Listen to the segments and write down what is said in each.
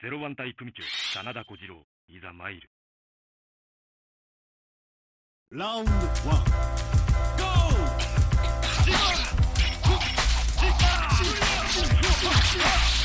ゼロワン隊組長、真田小次郎、いざ参る。ラウンドワンゴー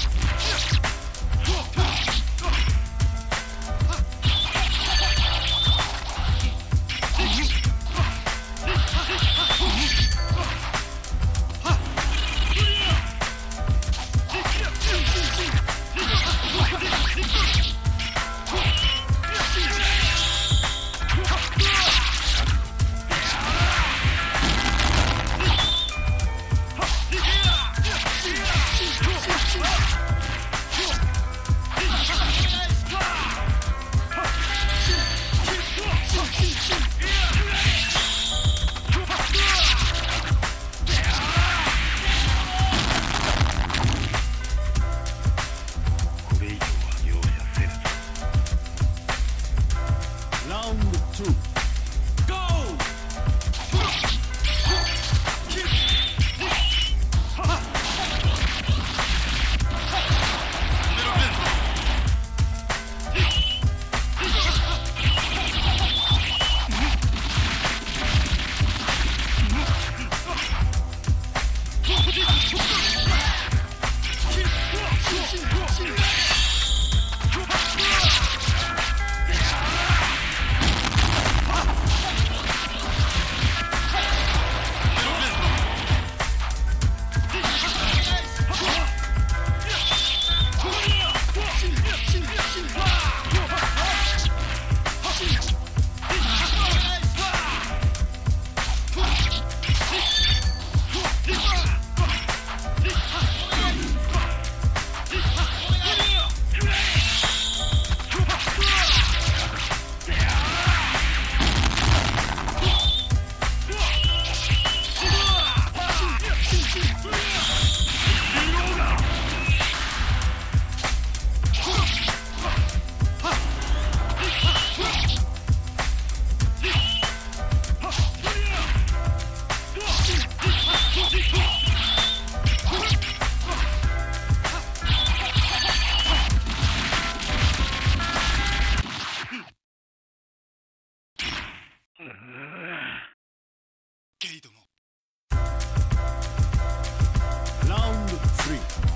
Street.